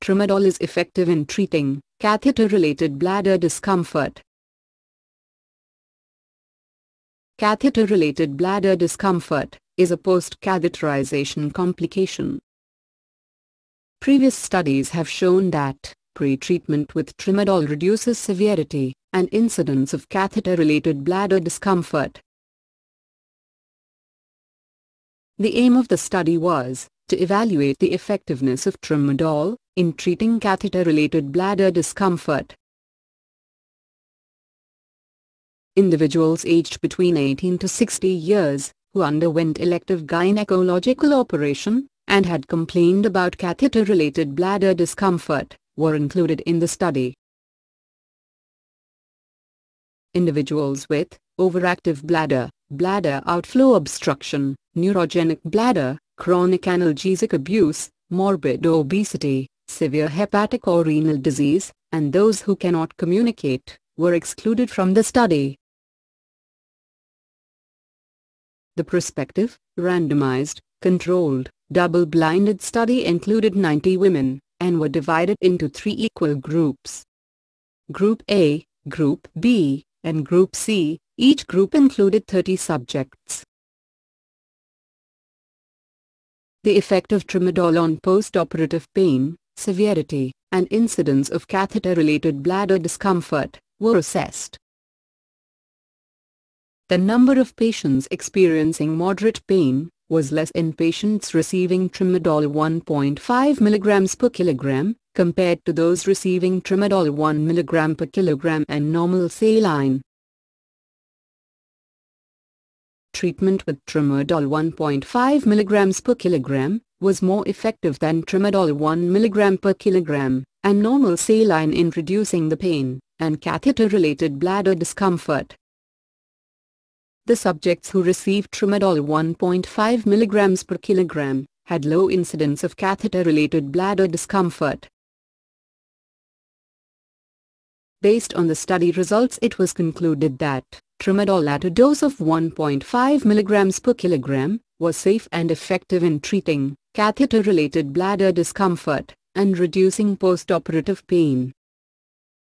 Tramadol is effective in treating catheter-related bladder discomfort. Catheter-related bladder discomfort is a post-catheterization complication. Previous studies have shown that pre-treatment with tramadol reduces severity and incidence of catheter-related bladder discomfort. The aim of the study was to evaluate the effectiveness of tramadol in treating catheter-related bladder discomfort. Individuals aged between 18 to 60 years, who underwent elective gynecological operation, and had complained about catheter-related bladder discomfort, were included in the study. Individuals with overactive bladder, bladder outflow obstruction, neurogenic bladder, chronic analgesic abuse, morbid obesity, severe hepatic or renal disease, and those who cannot communicate, were excluded from the study. The prospective, randomized, controlled, double-blinded study included 90 women, and were divided into three equal groups. Group A, Group B, and Group C, each group included 30 subjects. The effect of tramadol on postoperative pain, severity, and incidence of catheter-related bladder discomfort were assessed. The number of patients experiencing moderate pain was less in patients receiving tramadol 1.5 mg per kilogram, compared to those receiving tramadol 1 mg per kilogram and normal saline. Treatment with tramadol 1.5 mg per kilogram, was more effective than tramadol 1 mg per kilogram, and normal saline in reducing the pain, and catheter-related bladder discomfort. The subjects who received tramadol 1.5 mg per kilogram, had low incidence of catheter-related bladder discomfort. Based on the study results it was concluded that Tramadol at a dose of 1.5 mg per kilogram, was safe and effective in treating catheter-related bladder discomfort and reducing postoperative pain.